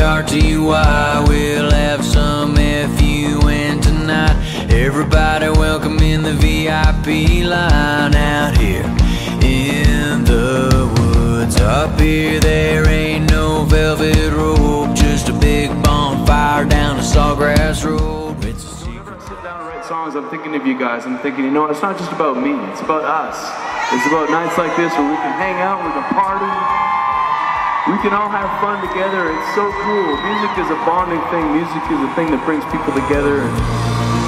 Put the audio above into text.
S-H-B-A-R-T-Y We'll have some F-U-N tonight Everybody welcome in the VIP line Out here in the woods Up here there ain't no velvet rope Just a big bonfire down a sawgrass road It's a Whenever I sit down and write songs, I'm thinking of you guys. I'm thinking, you know, it's not just about me. It's about us. It's about nights like this where we can hang out, we can party, we can all have fun together. It's so cool. Music is a bonding thing. Music is a thing that brings people together.